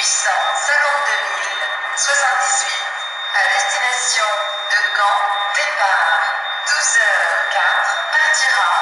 852 78 à destination de Caen, départ 12h04, partira.